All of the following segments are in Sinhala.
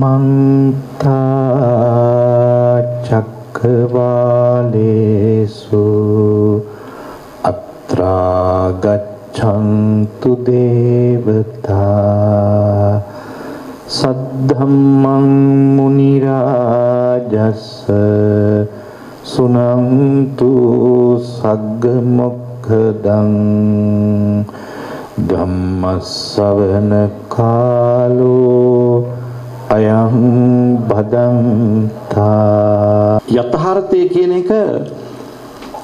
mang බදන්තා යථාර්ථය කියන එක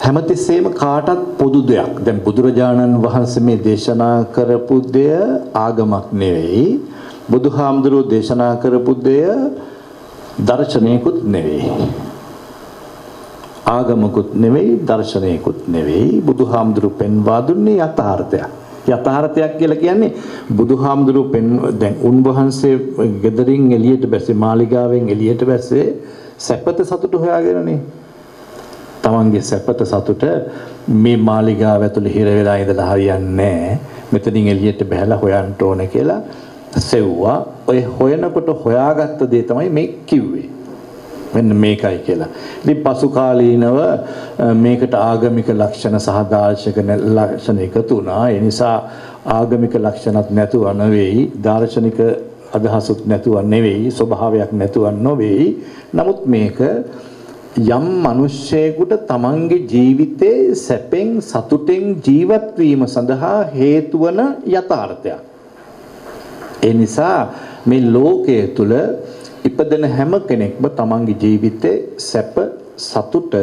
හැමතිස්සෙම කාටත් පොදු දෙයක්. දැන් බුදුරජාණන් වහන්සේ මේ දේශනා කරපු දෙය ආගමක් නෙවෙයි. බුදුහාමුදුරුවෝ දේශනා කරපු දෙය දර්ශනයකුත් නෙවෙයි. ආගමකුත් නෙවෙයි දර්ශනයකුත් නෙවෙයි බුදුහාමුදුරු පෙන්වා දුන්නේ යථාර්ථයක්. යථාර්ථයක් කියලා කියන්නේ බුදුහාමුදුරු පෙන් දැන් උන්වහන්සේ ගෙදරින් එළියට බැස්සේ මාලිගාවෙන් එළියට බැස්සේ සැපත සතුට හොයාගෙනනේ. තමන්ගේ සැපත සතුට මේ මාලිගාව ඇතුළේ හිර වෙලා ඉඳලා හරියන්නේ නැහැ. මෙතනින් එළියට බහැලා හොයන්න ඕන කියලා සෙව්වා. ඔය හොයනකොට හොයාගත්ත දේ තමයි මේ කිව්වේ. මෙන්න මේකයි කියලා. ඉතින් පසු කාලීනව මේකට ආගමික ලක්ෂණ සහ දාර්ශනික ලක්ෂණ එකතු වුණා. ඒ නිසා ආගමික ලක්ෂණත් නැතුව නෙවෙයි දාර්ශනික අදහසුත් නැතුව නෙවෙයි ස්වභාවයක් නැතුව නොවේයි. නමුත් මේක යම් මිනිස්සෙකුට තමන්ගේ ජීවිතේ සැපෙන් සතුටෙන් ජීවත් වීම සඳහා හේතු වන යථාර්ථයක්. ඒ නිසා මේ ලෝකයේ තුල ඉපදෙන හැම කෙනෙක්ම තමන්ගේ ජීවිතේ සැප සතුට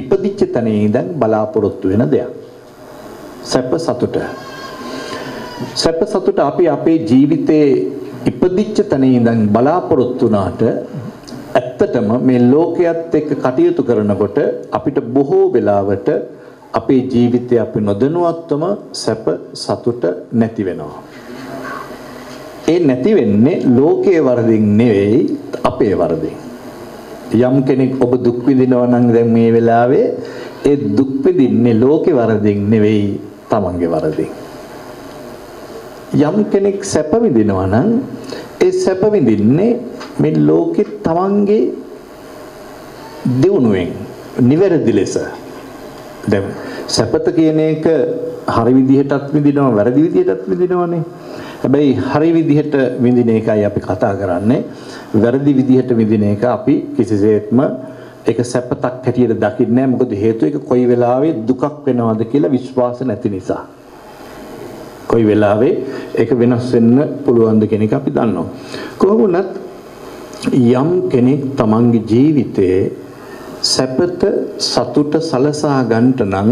ඉපදිච්ච තැන ඉඳන් බලාපොරොත්තු වෙන දෙයක්. සැප සතුට. සැප සතුට අපි අපේ ජීවිතේ ඉපදිච්ච තැන ඉඳන් බලාපොරොත්තු වුණාට ඇත්තටම මේ ලෝකයේත් එක්ක කටයුතු කරනකොට අපිට බොහෝ වෙලාවට අපේ ජීවිතේ අපි නොදැනුවත්වම සැප සතුට නැති වෙනවා. ඒ නැති වෙන්නේ ලෝකයේ වරදින් නෙවෙයි අපේ වරදින්. යම් කෙනෙක් ඔබ දුක් විඳිනවා නම් දැන් මේ වෙලාවේ ඒ දුක් විඳින්නේ ලෝකේ වරදින් නෙවෙයි තමන්ගේ වරදින්. යම් කෙනෙක් සැප විඳිනවා නම් ඒ සැප විඳින්නේ මේ ලෝකේ තමන්ගේ දියුණුවෙන් නිවැරදි ලෙස. දැන් සැපත කියන එක හරි විදිහටත් විඳිනවා වැරදි විදිහටත් විඳිනවනේ. හැබැයි හරි විදිහට විඳින එකයි අපි කතා කරන්නේ. වැරදි විදිහට විඳින එක අපි කිසිසේත්ම ඒක සැපතක් හැටියට දකින්නේ නැහැ. මොකද හේතුව ඒක කොයි වෙලාවෙ දුකක් වෙනවද කියලා විශ්වාස නැති නිසා. කොයි වෙලාවෙ ඒක වෙනස් වෙන්න පුළුවන්ද කියන එක අපි දන්නවා. කොහොමුණත් යම් කෙනෙක් තමන්ගේ ජීවිතයේ සැපත සතුට සලසා ගන්නට නම්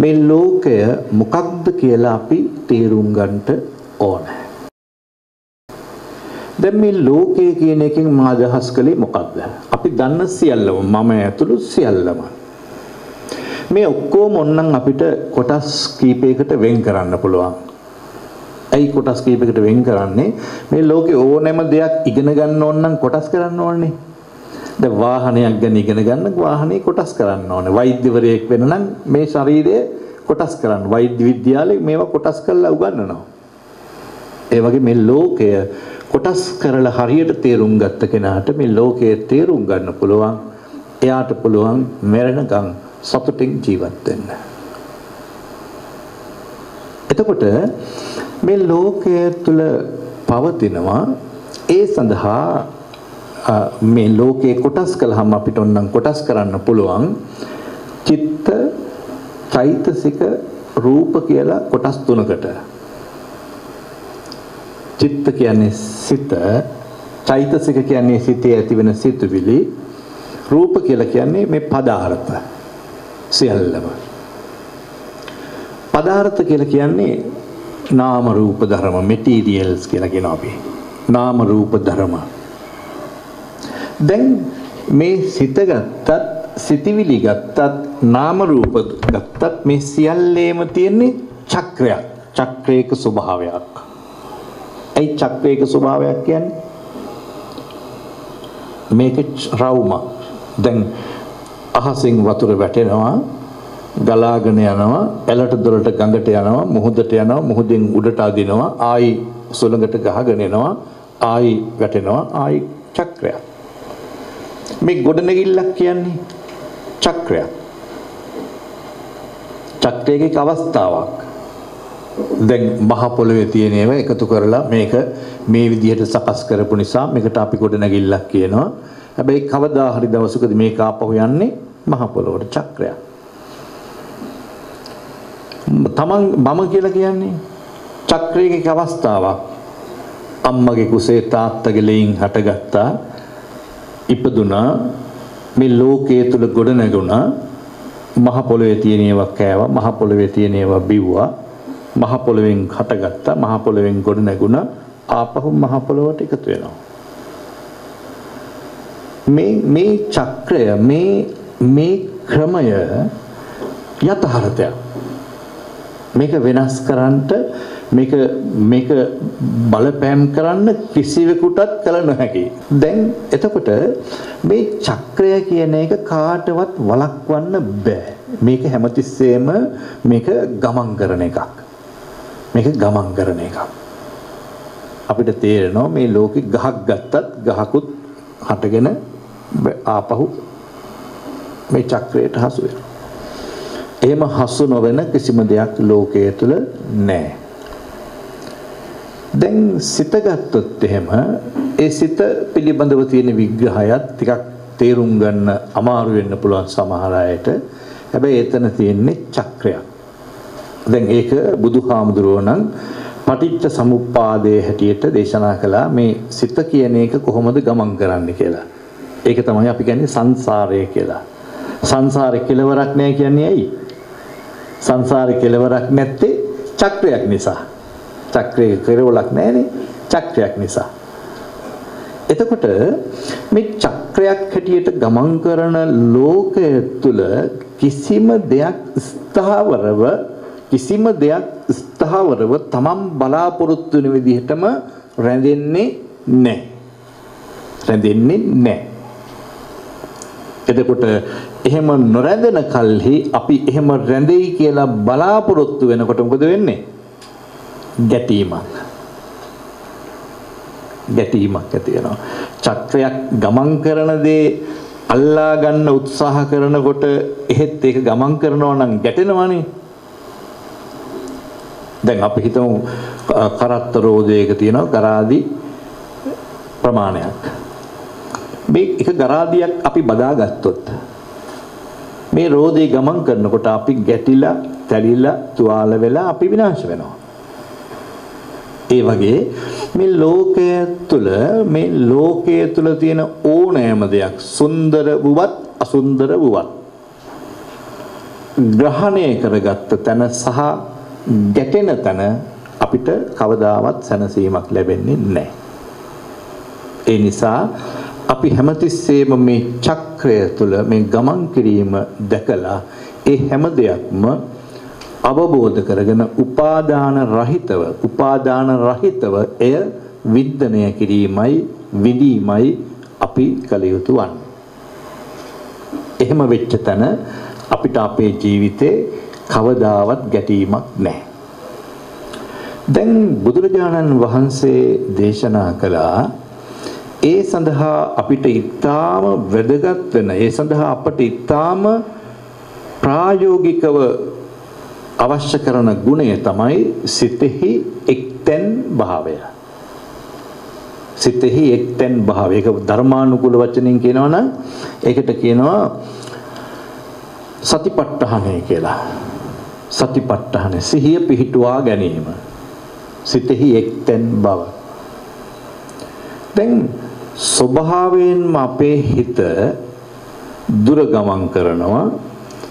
මේ ලෝකය මොකක්ද කියලා අපි තේරුම් ගන්නට ඕනේ. දැන් මේ ලෝකය කියන එකෙන් මා අදහස් කළේ මොකක්ද? අපි දන්න සියල්ලම මම ඇතුළු සියල්ලම. මේ ඔක්කොම ඔන්නම් අපිට කොටස් කීපයකට වෙන් කරන්න පුළුවන්. ඇයි කොටස් කීපයකට වෙන් කරන්නේ? මේ ලෝකේ ඕනෑම දෙයක් ඉගෙන ගන්න ඕන නම් කොටස් කරන්න ඕනේ. දැන් වාහනයක් ගැන ඉගෙන ගන්න වාහනේ කොටස් කරන්න ඕනේ. වෛද්‍යවරයෙක් වෙන නම් මේ ශරීරය කොටස් කරන්න. වෛද්‍ය විද්‍යාලේ මේවා කොටස් කරලා උගන්වනවා. ඒ වගේ මේ ලෝකය කොටස් කරලා හරියට තේරුම් ගත්ත කෙනාට මේ ලෝකයේ තේරුම් ගන්න පුළුවන්. එයාට පුළුවන් මරණකම් සතුටින් ජීවත් වෙන්න. එතකොට මේ ලෝකය තුල පවතිනවා ඒ සඳහා මේ ලෝකේ කොටස් කළාම අපිට ඔන්නම් කොටස් කරන්න පුළුවන් චිත්ත චෛතසික රූප කියලා කොටස් තුනකට චිත්ත කියන්නේ සිත චෛතසික කියන්නේ සිතේ ඇතිවෙන සිතුවිලි රූප කියලා කියන්නේ මේ පදාර්ථ සියල්ලම. පදාර්ථ කියලා කියන්නේ නාම රූප ධර්ම මෙටීරියල්ස් කියලා කියනවා අපි. නාම රූප ධර්ම. දැන් මේ සිත ගත්තත් සිතිවිලි ගත්තත් නාම රූප ගත්තත් මේ සියල්ලේම තියෙන්නේ චක්‍රයක් චක්‍රයක ස්වභාවයක්. ඇයි චක්‍රයක ස්වභාවයක් කියන්නේ මේක රවුම දැන් අහසින් වතුර වැටෙනවා ගලාගෙන යනවා ඇලට දොරට ගඟට යනවා මුහුදට යනවා මුහුදෙන් උඩට අදිනවා ආයි සුළඟට ගහගෙන එනවා ආයි වැටෙනවා ආයි චක්‍රයක්. මේ ගොඩනැගිල්ලක් කියන්නේ චක්‍රයක්. චක්‍රයක අවස්ථාවක්. දැන් මහ පොළවේ තියෙන ඒවා එකතු කරලා මේක මේ විදිහට සකස් කරපු නිසා මේකට අපි ගොඩනැගිල්ලක් කියනවා. හැබැයි කවදා හරි දවසකදී මේක ආපහු යන්නේ මහ පොළොවට චක්‍රයක්. තමන් මම කියලා කියන්නේ චක්‍රයක අවස්ථාවක්. අම්මගේ කුසේ තාත්තගේ ලෙයින් හටගත්තා. ඉපදුනා මේ ලෝකයේ තුල ගොඩ නැගුණා. මහ පොළවේ තියෙන ඒවා කෑවා, මහ පොළවේ තියෙන ඒවා බිව්වා. මහ පොළවෙන් හටගත්තා, මහ පොළවෙන් ගොඩ නැගුණා. ආපහු මහ පොළොවට එකතු වෙනවා. මේ මේ චක්‍රය මේ මේ ක්‍රමය යථාර්ථයක්. මේක වෙනස් කරන්නට මේක මේක බලපෑම් කරන්න කිසිවෙකුටත් කල නොහැකි. දැන් එතකොට මේ චක්‍රය කියන එක කාටවත් වළක්වන්න බෑ. මේක හැමතිස්සෙම මේක ගමන් කරන එකක්. මේක ගමන් කරන එකක්. අපිට තේරෙනවා මේ ලෝකෙ ගහක් ගත්තත් ගහකුත් හටගෙන ආපහු මේ චක්‍රයට හසු වෙනවා. එහෙම හසු නොවන කිසිම දෙයක් ලෝකයේ තුල නැහැ. දැන් සිත ගත්තොත් එහෙම ඒ සිත පිළිබඳව තියෙන විග්‍රහයත් ටිකක් තේරුම් ගන්න අමාරු වෙන්න පුළුවන් සමහර අයට. හැබැයි එතන තියෙන්නේ චක්‍රයක්. දැන් ඒක බුදුහාමුදුරුවෝ නම් පටිච්ච සමුප්පාදයේ හැටියට දේශනා කළා මේ සිත කියන එක කොහොමද ගමන් කරන්න කියලා. ඒක තමයි අපි කියන්නේ සංසාරය කියලා. සංසාරේ කෙලවරක් නැහැ කියන්නේ ඇයි? සංසාරේ කෙලවරක් නැත්තේ චක්‍රයක් නිසා. චක්‍රයේ කෙරවලක් නැහැනේ. චක්‍රයක් නිසා. එතකොට මේ චක්‍රයක් හැටියට ගමන් කරන ලෝකය තුල කිසිම දෙයක් ස්ථාවරව කිසිම දෙයක් ස්ථාවරව තමන් බලාපොරොත්තු වෙන විදිහටම රැඳෙන්නේ නැහැ. රැඳෙන්නේ නැහැ. එතකොට එහෙම නොරැඳෙන කල්හි අපි එහෙම රැඳෙයි කියලා බලාපොරොත්තු වෙනකොට මොකද වෙන්නේ? ගැටීමක්. ගැටීමක් ඇති වෙනවා. චක්‍රයක් ගමන් කරන දේ අල්ලා ගන්න උත්සාහ කරනකොට එහෙත් ඒක ගමන් කරනවා නම් ගැටෙනවනේ. දැන් අපි හිතමු කරත්ත රෝදයක තියෙනවා කරාදි ප්‍රමාණයක්. මේ එක ගරාදියක් අපි බදාගත්තොත් මේ රෝදේ ගමන් කරනකොට අපි ගැටිලා, තැලිලා, තුවාල වෙලා අපි විනාශ වෙනවා. ඒ වගේ මේ ලෝකය තුළ මේ ලෝකයේ තුළ තියෙන ඕනෑම දෙයක් සුන්දර වුවත් අසුන්දර වුවත් ග්‍රහණය කරගත්ත තැන සහ ගැටෙන තැන අපිට කවදාවත් සැනසීමක් ලැබෙන්නේ නැහැ. ඒ නිසා අපි හැමතිස්සෙම මේ චක්‍රය තුළ මේ ගමන් කිරීම දැකලා ඒ හැම දෙයක්ම අවබෝධ කරගෙන උපාදාන රහිතව උපාදාන රහිතව එය විද්දනය කිරීමයි විදීමයි අපි කළ යුතු වන්නේ. එහෙම වෙච්ච තැන අපිට අපේ ජීවිතේ කවදාවත් ගැටීමක් නැහැ. දැන් බුදුරජාණන් වහන්සේ දේශනා කළා ඒ සඳහා අපිට ඊටාම වැදගත් වෙන ඒ සඳහා අපට ඊටාම ප්‍රායෝගිකව අවශ්‍ය කරන ගුණය තමයි සිතෙහි එක්තෙන් භාවය. සිතෙහි එක්තෙන් භාවය. ඒක ධර්මානුකූල වචනෙන් කියනවා නම් ඒකට කියනවා සතිපට්ඨානය කියලා. සතිපට්ඨාන සිහිය පිහිටුවා ගැනීම. සිතෙහි එක්තෙන් බව. දැන් ස්වභාවයෙන්ම අපේ හිත දුර ගමන් කරනවා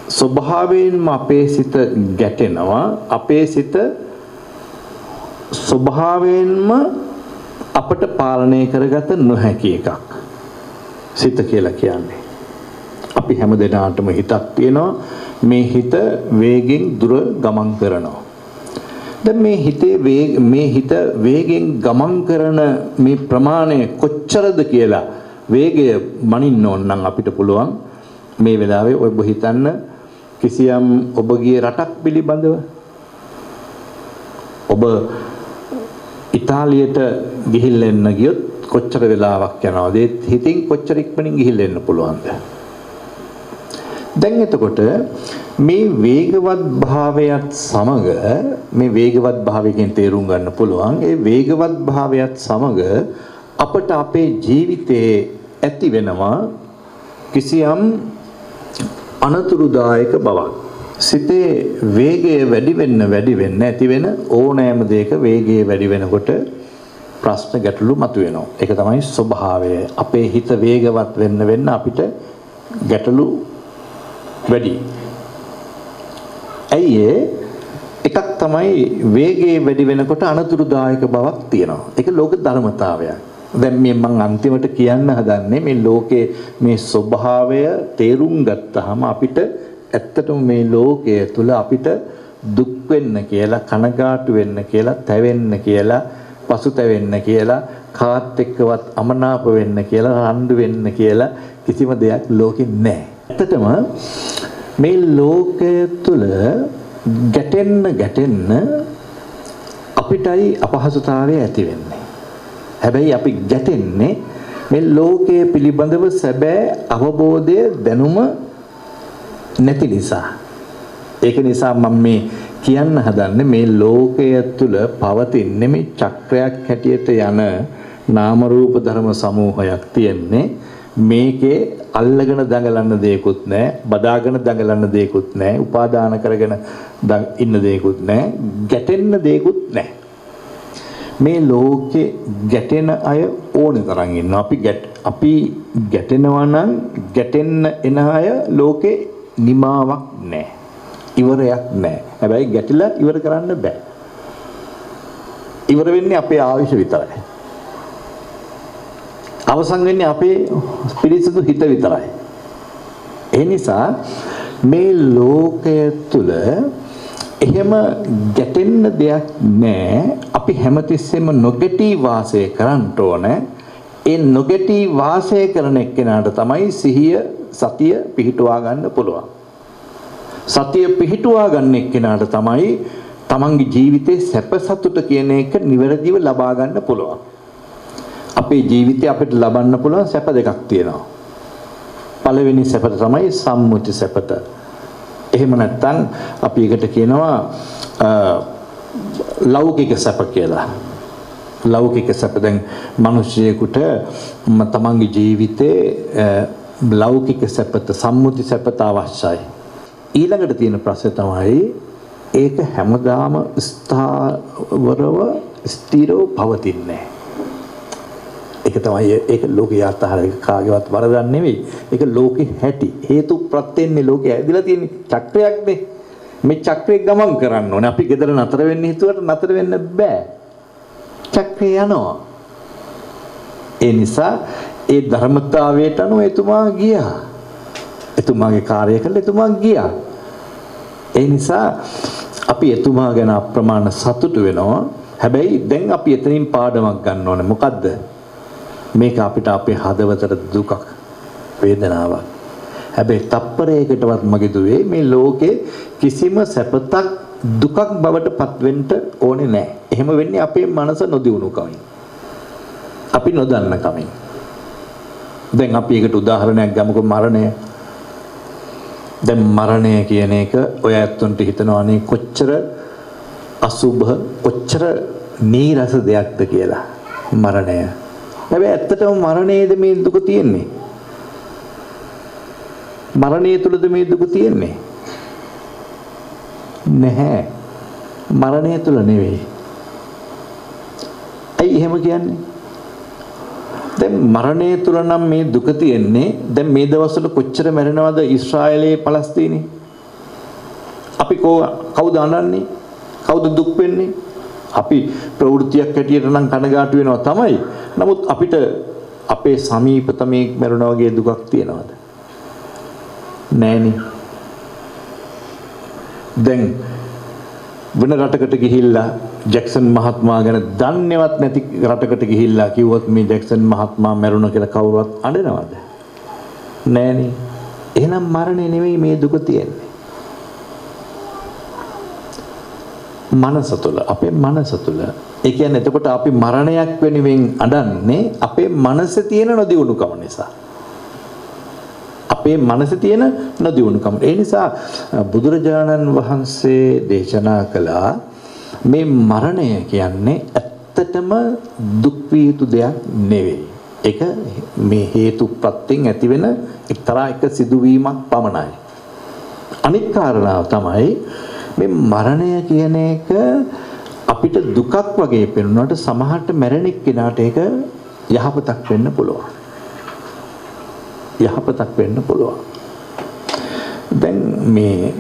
ස්වභාවයෙන්ම අපේ සිත ගැටෙනවා අපේ සිත ස්වභාවයෙන්ම අපට පාලනය කරගත නොහැකි එකක් සිත කියලා කියන්නේ අපි හැම දිනාටම හිතක් තියෙනවා මේ හිත වේගෙන් දුර ගමන් කරනවා දැන් මේ හිතේ මේ හිත වේගෙන් ගමන් කරන මේ ප්‍රමාණය කොච්චරද කියලා වේගය මනින්න ඕන නම් අපිට පුළුවන් මේ වෙලාවේ ඔබ හිතන්න කිසියම් ඔබ ගිය රටක් පිළිබඳව ඔබ ඉතාලියට ගිහිල්ලා එන්න ගියොත් කොච්චර වෙලාවක් යනවද? ඒ හිතින් කොච්චර ඉක්මනින් ගිහිල්ලා එන්න පුළුවන්ද? දැන් එතකොට මේ වේගවත් භාවයත් සමග මේ වේගවත් භාවයෙන් තේරුම් ගන්න පුළුවන් ඒ වේගවත් භාවයත් සමග අපට අපේ ජීවිතයේ ඇති වෙනවා කිසියම් අනතුරුදායක බවක්. සිතේ වේගය වැඩි වෙන්න වැඩි වෙන්න ඇති වෙන ඕනෑම දෙයක වේගය වැඩි වෙනකොට ප්‍රශ්න ගැටලු මතුවෙනවා. ඒක තමයි ස්වභාවය. අපේ හිත වේගවත් වෙන්න වෙන්න අපිට ගැටලු වැඩි. ඇයි එකක් තමයි වේගයේ වැඩි වෙනකොට අනතුරුදායක බවක් තියෙනවා. ඒක ලෝක ධර්මතාවයක්. දැන් මේ මම අන්තිමට කියන්න හදන්නේ මේ ලෝකේ මේ ස්වභාවය තේරුම් ගත්තාම අපිට ඇත්තටම මේ ලෝකය තුල අපිට දුක් වෙන්න කියලා කනගාටු වෙන්න කියලා තැවෙන්න කියලා පසුතැවෙන්න කියලා කාත් එක්කවත් අමනාප වෙන්න කියලා රණ්ඩු වෙන්න කියලා කිසිම දෙයක් ලෝකෙ නැහැ. ඇත්තටම මේ ලෝකය තුල ගැටෙන්න ගැටෙන්න අපිටයි අපහසුතාවය ඇති වෙන්නේ. හැබැයි අපි ගැටෙන්නේ මේ ලෝකයේ පිළිබඳව සැබෑ අවබෝධය දැනුම නැති නිසා. ඒක නිසා මම මේ කියන්න හදන්නේ මේ ලෝකය තුල පවතින මේ චක්‍රයක් හැටියට යන නාම රූප ධර්ම සමූහයක් තියෙන්නේ මේකේ අල්ලගෙන දඟලන්න දෙයක්වත් නැහැ බදාගෙන දඟලන්න දෙයක්වත් නැහැ උපාදාන කරගෙන ඉන්න දෙයක්වත් නැහැ ගැටෙන්න දෙයක්වත් නැහැ මේ ලෝකේ ගැටෙන අය ඕන තරම් ඉන්නවා. අපි අපි ගැටෙනවා නම් ගැටෙන්න එන අය ලෝකේ නිමාවක් නැහැ. ඉවරයක් නැහැ. හැබැයි ගැටිලා ඉවර කරන්න බෑ. ඉවර වෙන්නේ අපේ ආයුෂ විතරයි. අවසන් වෙන්නේ අපේ පිරිසිදු හිත විතරයි. ඒ නිසා මේ ලෝකය තුල එහෙම ගැටෙන්න දෙයක් නැහැ. අපි හැමතිස්සෙම නොගැටී වාසය කරන්න ඕනේ. ඒ නොගැටී වාසය කරන එක්කෙනාට තමයි සිහිය සතිය පිහිටුවා ගන්න පුළුවන්. සතිය පිහිටුවා ගන්න එක්කෙනාට තමයි තමන්ගේ ජීවිතේ සැප සතුට කියන එක නිවැරදිව ලබා ගන්න පුළුවන්. අපේ ජීවිතේ අපිට ලබන්න පුළුවන් සැප දෙකක් තියෙනවා. පළවෙනි සැපත තමයි සම්මුති සැපත. එහෙම නැත්නම් අපි එකට කියනවා ලෞකික සැප කියලා. ලෞකික සැප දැන් මිනිසියෙකුට තමන්ගේ ජීවිතේ ලෞකික සැපත සම්මුති සැපත අවශ්‍යයි. ඊළඟට තියෙන ප්‍රශ්නේ තමයි ඒක හැමදාම ස්ථාවරව ස්ථිරව පවතින්නේ නැහැ. ඒක තමයි ඒක ලෝකේ යථාර්ථය කාගේවත් වරදක් නෙවෙයි. ඒක ලෝකේ හැටි. හේතු ප්‍රත්‍යෙන්නේ ලෝකේ ඇදිලා තියෙන චක්‍රයක්නේ. මේ චක්‍රේ ගමන් කරන්න ඕනේ. අපි gedara නතර වෙන්න හිතුවට නතර වෙන්න බෑ. චක්‍රේ යනවා. ඒ නිසා ඒ ධර්මතාවයට අනුව එතුමා ගියා. එතුමාගේ කාර්යය කළා එතුමා ගියා. ඒ නිසා අපි එතුමා ගැන අප්‍රමාණ සතුටු වෙනවා. හැබැයි දැන් අපි එතනින් පාඩමක් ගන්න ඕනේ. මොකද්ද? මේක අපිට අපේ හදවතට දුකක් වේදනාවක්. හැබැයි තප්පරයකටවත් මගේ දුවේ මේ ලෝකේ කිසිම සැපතක් දුකක් බවට පත්වෙන්න ඕනේ නැහැ. එහෙම වෙන්නේ අපේ මනස නොදියුණු කමින්. අපි නොදන්න කමින්. දැන් අපි එකට උදාහරණයක් ගමුකෝ මරණය. දැන් මරණය කියන එක ඔය ඇත්තන්ට හිතනවා නේ කොච්චර අසුභ කොච්චර නීරස දෙයක්ද කියලා මරණය. හැබැයි ඇත්තටම මරණයේද මේ දුක තියෙන්නේ? මරණය තුලද මේ දුක තියෙන්නේ? නැහැ. මරණය තුල නෙවෙයි. ඇයි එහෙම කියන්නේ? දැන් මරණය තුල නම් මේ දුක තියෙන්නේ දැන් මේ දවස්වල කොච්චර මැරෙනවද ඊශ්‍රායලයේ පලස්තීනේ? අපි කවුද අනන්නේ? කවුද දුක් වෙන්නේ? අපි ප්‍රවෘත්තියක් හැටියට නම් කනගාටු වෙනවා තමයි. නමුත් අපිට අපේ සමීපතමේ මරුණා වගේ දුකක් තියනවද? නෑනේ. දැන් වෙන රටකට ගිහිල්ලා ජැක්සන් මහත්මයා ගැන දන්නේවත් නැති රටකට ගිහිල්ලා කිව්වොත් මේ ජැක්සන් මහත්මයා මැරුණා කියලා කවුරුවත් අඬනවද? නෑනේ. එහෙනම් මරණය නෙවෙයි මේ දුක තියෙන්නේ. මනස තුළ අපේ මනස තුළ. ඒ කියන්නේ එතකොට අපි මරණයක් වෙනුවෙන් අඩන්නේ අපේ මනසේ තියෙන නොදියුණුකම නිසා. අපේ මනසේ තියෙන නොදියුණුකම. ඒ නිසා බුදුරජාණන් වහන්සේ දේශනා කළා මේ මරණය කියන්නේ ඇත්තටම දුක් විය යුතු දෙයක් නෙවෙයි. ඒක මේ හේතු ප්‍රත්‍යයෙන් ඇතිවෙන එක්තරා එක සිදුවීමක් පමණයි. අනිත් කාරණාව තමයි මේ මරණය කියන එක අපිට දුකක් වගේ පෙනුනට සමහරට මැරෙන එක්කෙනාට ඒක යහපතක් වෙන්න පුළුවන්. යහපතක් වෙන්න පුළුවන්. දැන් මේ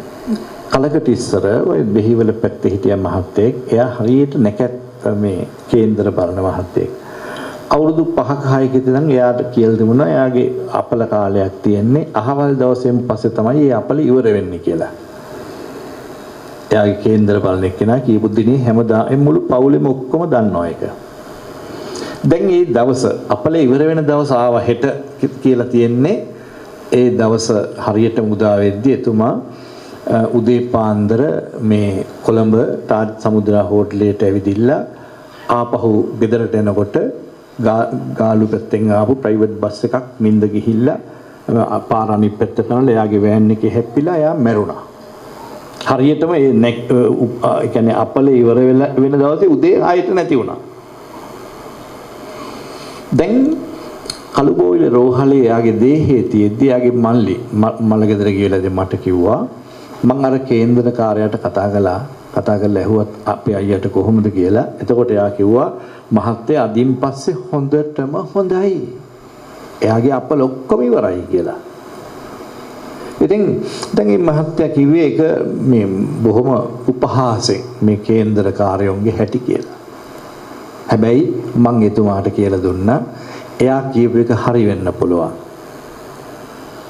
කලකට ඉස්සර ওই දෙහිවල පැත්තේ හිටිය මහත්තයෙක් එයා හරියට නැකත් මේ කේන්දර බලන මහත්තයෙක්. අවුරුදු 5ක 6ක ඉඳන් එයාට කියලා තිබුණා එයාගේ අපල කාලයක් තියෙන්නේ අහවල් දවසෙන් පස්සේ තමයි මේ අපල ඉවර වෙන්නේ කියලා. එයාගේ කේන්දර බලන එක්කෙනා කියපු දිනේ හැමදාම මුළු පවුලෙම ඔක්කොම දන්නවා ඒක. දැන් මේ දවස අපල ඉවර වෙන දවස ආව හෙට කියලා තියෙන්නේ ඒ දවස හරියට උදා වෙද්දී එතුමා උදේ පාන්දර මේ කොළඹ තාජ් සමුද්‍රා හෝටලයට ඇවිදිලා ආපහු ගෙදරට එනකොට ගාලු පැත්තෙන් ආපු ප්‍රයිවට් බස් එකක් නින්ද ගිහිල්ලා පාර අනිත් පැත්තට යනලා එයාගේ වෑන් එකේ හැප්පිලා එයා මැරුණා. හරියටම ඒ නැක් ඒ කියන්නේ අපල ඉවර වෙන දවසේ උදේ ආයෙත් නැති වුණා. දැන් කළුබෝවිල රෝහලේ එයාගේ දේහයේ තියෙද්දි එයාගේ මල්ලි මලගෙදර ගිහලා මට කිව්වා මං අර කේන්දර කාර්යයට කතා කළා කතා කරලා ඇහුවත් අපේ අයියට කොහොමද කියලා. එතකොට එයා කිව්වා මහත්තයා අදින් පස්සේ හොඳටම හොඳයි. එයාගේ අපල ඔක්කොම ඉවරයි කියලා. ඉතින් දැන් මේ මහත්තයා කිව්වේ ඒක මේ බොහොම උපහාසයෙන් මේ කේන්දර කාර්යොන්ගේ හැටි කියලා. හැබැයි මං එතුමාට කියලා දුන්නා එයා කියපු එක හරි වෙන්න පුළුවන්.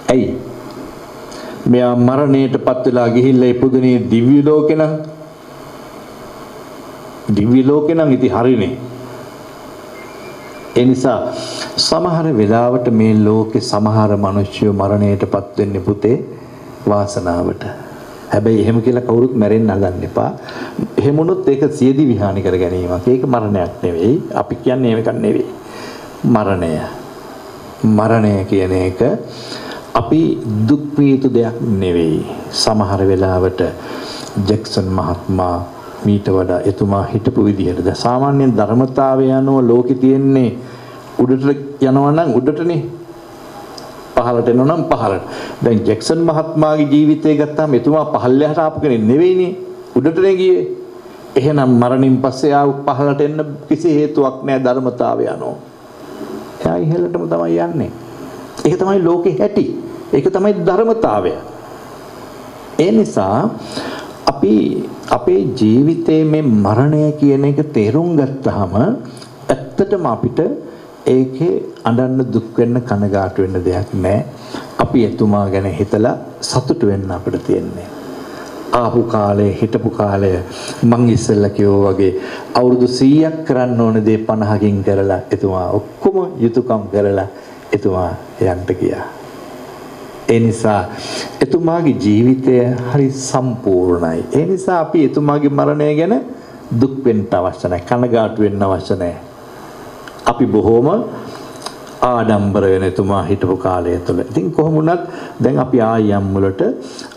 ඇයි? මෙයා මරණයටපත් වෙලා ගිහිල්ලා ඉපදුනේ දිව්‍ය ලෝකේ නම් දිව්‍ය ලෝකේ නම් ඉතින් හරිනේ. ඒ නිසා සමහර වෙලාවට මේ ලෝකේ සමහර මිනිස්සු මරණයටපත් වෙන්නේ පුතේ වාසනාවට. හැබැයි එහෙම කියලා කවුරුත් මැරෙන්න හදන්න එපා. එහෙම වුණොත් ඒක සියදි විහානි කර ගැනීමක්. ඒක මරණයක් නෙවෙයි. අපි කියන්නේ ඒකක් නෙවෙයි. මරණය. මරණය කියන එක අපි දුක් විඳ දෙයක් නෙවෙයි. සමහර වෙලාවට ජැක්සන් මහත්මයා මීට වඩා එතුමා හිටපු විදිහට ද සාමාන්‍යයෙන් ධර්මතාවය යනුව ලෝකේ තියෙන්නේ උඩට යනවා නම් උඩටනේ පහළට එනවා නම් පහළට. දැන් ජැක්සන් මහත්මයාගේ ජීවිතය ගත්තාම එතුමා පහළට ආපු කෙනෙක් නෙවෙයිනේ උඩටනේ ගියේ. එහෙනම් මරණින් පස්සේ ආව පහළට එන්න කිසි හේතුවක් නැහැ ධර්මතාවය යනවා. එයා ඉහළටම තමයි යන්නේ. ඒක තමයි ලෝකේ හැටි. ඒක තමයි ධර්මතාවය. ඒ නිසා අපි අපේ ජීවිතයේ මේ මරණය කියන එක තේරුම් ගත්තාම ඇත්තටම අපිට ඒකේ අඬන්න දුක් වෙන්න කනගාටු වෙන්න දෙයක් නැහැ. අපි එතුමා ගැන හිතලා සතුටු වෙන්න අපිට තියෙන්නේ. ආපු කාලේ හිටපු කාලය මං ඉස්සෙල්ලා කිව්වා වගේ අවුරුදු 100ක් කරන්න ඕන දේ 50කින් කරලා එතුමා ඔක්කොම යුතුයකම් කරලා එතුමා යන්න ගියා. ඒ නිසා එතුමාගේ ජීවිතය හරි සම්පූර්ණයි. ඒ නිසා අපි එතුමාගේ මරණය ගැන දුක් වෙන්න අවශ්‍ය නැහැ. කනගාටු වෙන්න අවශ්‍ය නැහැ. අපි බොහොම ආඩම්බර වෙන එතුමා හිටපු කාලය තුළ. ඉතින් කොහොම වුණත් දැන් අපි ආයම් වලට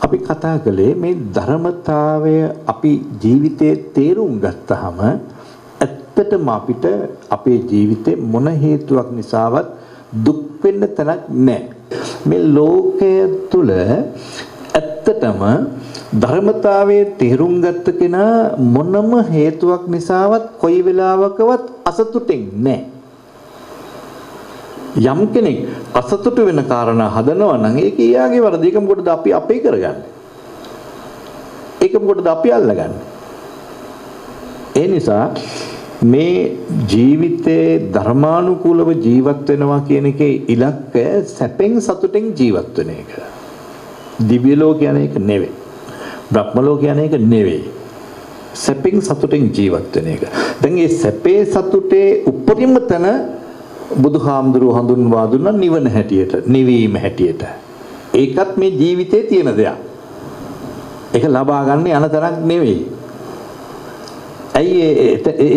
අපි කතා කළේ මේ ධර්මතාවය අපි ජීවිතේ තේරුම් ගත්තාම ඇත්තටම අපිට අපේ ජීවිතේ මොන හේතුවක් නිසාවත් දුක් වෙන්න තැනක් නැහැ. මේ ලෝකය තුල ඇත්තටම ධර්මතාවයේ තේරුම් ගත්ත කෙනා මොනම හේතුවක් නිසාවත් කොයි වෙලාවකවත් අසතුටින් නැහැ. යම් කෙනෙක් අසතුට වෙන කාරණා හදනවා නම් ඒක ඊයාගේ වරද. ඒක මොකටද අපි අපේ කරගන්නේ? ඒක මොකටද අපි අල්ලගන්නේ? ඒ නිසා මේ ජීවිතේ ධර්මානුකූලව ජීවත් වෙනවා කියන එකේ ඉලක්කය සැපෙන් සතුටෙන් ජීවත් වෙන එක. දිව්‍ය ලෝක යන එක නෙවෙයි. බ්‍රහ්ම ලෝක යන එක නෙවෙයි. සැපෙන් සතුටෙන් ජීවත් වෙන එක. දැන් මේ සැපේ සතුටේ උපරිම තැන බුදුහාමුදුරුව හඳුන්වා දුන්නා නිවන හැටියට, නිවීම හැටියට. ඒකත් මේ ජීවිතේ තියෙන දෙයක්. ඒක ලබා ගන්න යන තරක් නෙවෙයි. ඇයි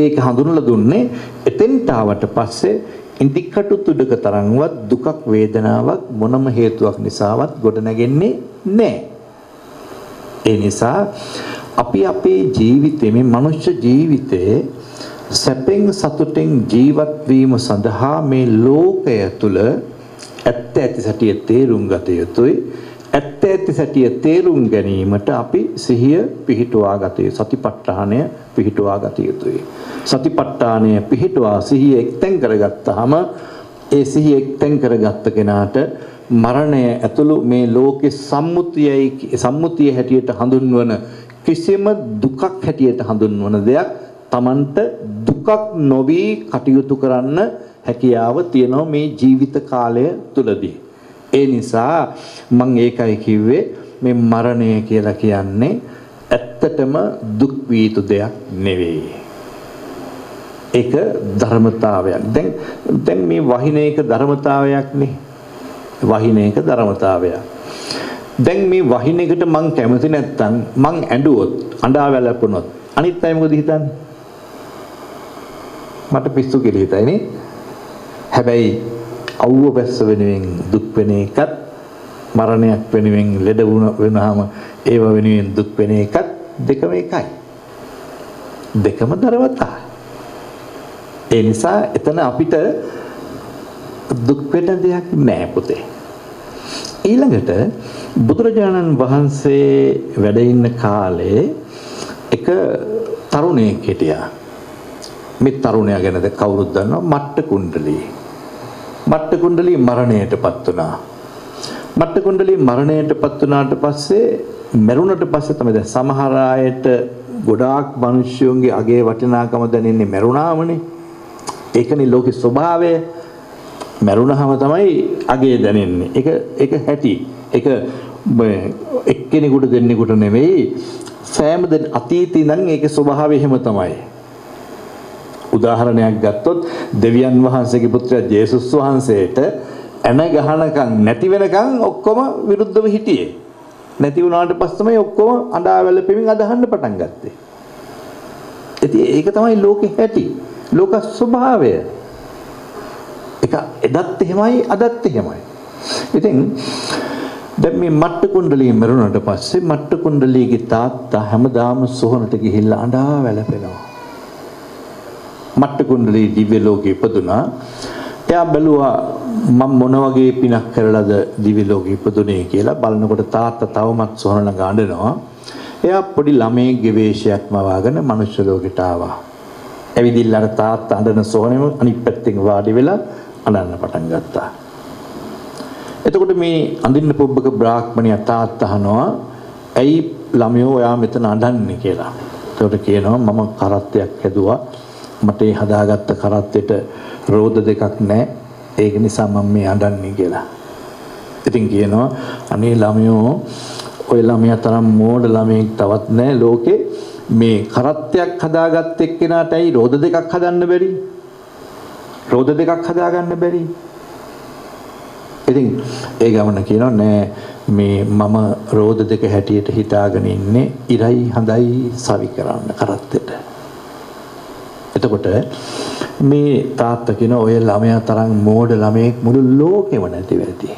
ඒක හඳුනලා දුන්නේ එතෙන්ට ආවට පස්සේ ඉදිකටු තුඩක තරම්වත් දුකක් වේදනාවක් මොනම හේතුවක් නිසාවත් ගොඩ නැගෙන්නේ නැහැ. ඒ නිසා අපි අපේ ජීවිතේ මේ මනුෂ්‍ය ජීවිතයේ සැපෙන් සතුටෙන් ජීවත් වීම සඳහා මේ ලෝකය තුල ඇත්ත ඇති සැටිය තේරුම් ගත යුතුයි. ඇත්ත ඇති සැටිය තේරුම් ගැනීමට අපි සිහිය පිහිටුවා ගත යුතුයි. සතිපට්ඨානය පිහිටුවා ගත යුතුයි. සතිපට්ඨානය පිහිටුවා සිහිය එක්තෙන් කරගත්තාම ඒ සිහිය එක්තෙන් කරගත්ත කෙනාට මරණය ඇතුළු මේ ලෝකේ සම්මුතියයි සම්මුතිය හැටියට හඳුන්වන කිසිම දුකක් හැටියට හඳුන්වන දෙයක් Tamanට දුකක් නොවි කටයුතු කරන්න හැකියාව තියෙනවා මේ ජීවිත කාලය තුලදී. ඒ නිසා මම ඒකයි කිව්වේ මේ මරණය කියලා කියන්නේ ඇත්තටම දුක් වීතු දෙයක් නෙවෙයි. ඒක ධර්මතාවයක්. දැන් දැන් මේ වහින එක ධර්මතාවයක් නේ. වහින එක ධර්මතාවයක්. දැන් මේ වහින එකට මං කැමති නැත්තම් මං ඇඬුවොත් අඬා වැළපුණොත් අනිත් අය මොකද හිතන්නේ? මට පිස්සු කියලා හිතයි නේ. හැබැයි අවුව පැස්ස වෙනුවෙන් දුක් වෙන එකත් මරණයක් වෙනුවෙන් ලෙඩ වුණාම ඒව වෙනුවෙන් දුක් වෙන එකත් දෙකම එකයි. දෙකම දරවතා. ඒ නිසා එතන අපිට දුක් වෙන දෙයක් නෑ පුතේ. ඊළඟට බුදුරජාණන් වහන්සේ වැඩ ඉන්න කාලේ එක තරුණයෙක් හිටියා. මේ තරුණයා ගැනද කවුරුත් දන්නවා මට්ට කුණ්ඩලී. මට්ට කුණ්ඩලී මරණයටපත් වුණා. මට්ට කුණ්ඩලී මරණයටපත් වුණාට පස්සේ මරුණට පස්සේ තමයි දැන් සමහර අයට ගොඩාක් මිනිස්සුන්ගේ අගේ වටිනාකම දැනෙන්නේ මරුණාමනේ. ඒකනේ ලෝකේ ස්වභාවය. මරුණහම තමයි අගේ දැනෙන්නේ. ඒක ඒක හැටි. ඒක එක්කෙනෙකුට දෙන්නෙකුට නෙවෙයි. සෑම දෙන අතීතේ ඉඳන් ඒකේ ස්වභාවය එහෙම තමයි. උදාහරණයක් ගත්තොත් දෙවියන් වහන්සේගේ පුත්‍රයා ජේසුස් වහන්සේට එන ගහනකම් නැති වෙනකම් ඔක්කොම විරුද්ධව හිටියේ. නැති වුණාට පස්සේ තමයි ඔක්කොම අඬා වැළපෙමින් අදහන්න පටන් ගත්තේ. ඉතින් ඒක තමයි ලෝකෙ හැටි. ලෝක ස්වභාවය. ඒක එදත් එහෙමයි අදත් එහෙමයි. ඉතින් දැන් මේ මට්ට කුණ්ඩලිය මරුණාට පස්සේ මට්ට කුණ්ඩලියගේ තාත්තා හැමදාම සොහනට ගිහිල්ලා අඬා වැළපෙනවා. මට්ට කුණ්ඩලී දිව්‍ය ලෝකේ ඉපදුනා. එයා බැලුවා මම මොන වගේ පිනක් කරලාද දිව්‍ය ලෝකේ ඉපදුනේ කියලා බලනකොට තාත්තා තවමත් සොහන ගාඬනවා. එයා පොඩි ළමයේ ගවේෂයක්ම වාගෙන මනුෂ්‍ය ලෝකෙට ආවා. ඇවිදින්න අර තාත්තා අඬන සොහනෙම අනිත් පැත්තෙන් වාඩි වෙලා අඬන්න පටන් ගත්තා. එතකොට මේ අඳින්න පොබ්බක බ්‍රාහ්මණයා තාත්තා අහනවා ඇයි ළමයෝ ඔයා මෙතන අඬන්නේ කියලා. එතකොට කියනවා මම කරත්තයක් හැදුවා මට ඒ හදාගත්ත කරත්තෙට රෝද දෙකක් නැහැ. ඒක නිසා මම මේ අඬන්නේ කියලා. ඉතින් කියනවා අනේ ළමයෝ ඔය ළමයා තරම් මෝඩ ළමයෙක් තවත් නැහැ ලෝකේ. මේ කරත්තයක් හදාගත්ත එක්කෙනාට ඇයි රෝද දෙකක් හදන්න බැරි? රෝද දෙකක් හදාගන්න බැරි? ඉතින් ඒ ගමන කියනවා නෑ මේ මම රෝද දෙක හැටියට හිතාගෙන ඉන්නේ ඉරයි හඳයි සවි කරන්න කරත්තෙට. එතකොට මේ තාත්තා කියන ඔය ළමයා තරම් මෝඩ ළමයෙක් මුළු ලෝකෙම නැති වෙති.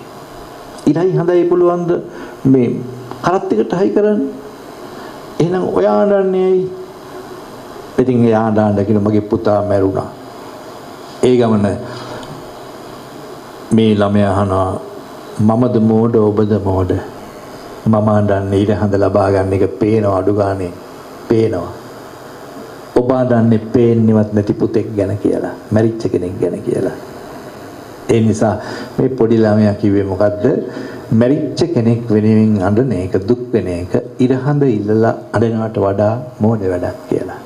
ඉරයි හඳයි පුළුවන්ද මේ කරත්තෙකට හයි කරන්න? එහෙනම් ඔයා අඬන්නේ ඇයි? ඉතින් එයා අඬන කියන මගේ පුතා මැරුණා. ඒ ගමන මේ ළමයා අහනවා මමද මෝඩ ඔබද මෝඩ මම අඬන්නේ ඊට හඳ ලබා ගන්න එක පේනවා අඩු ගානේ පේනවා ඔබ අඬන්නේ පේන්නේවත් නැති පුතෙක් ගැන කියලා. මැරිච්ච කෙනෙක් ගැන කියලා. ඒ නිසා මේ පොඩි ළමයා කිව්වේ මොකද්ද? මැරිච්ච කෙනෙක් වෙනුවෙන් අඬන එක දුක් වෙන එක ඉරහඳ ඉල්ලලා අඬනවට වඩා මෝඩ වැඩක් කියලා.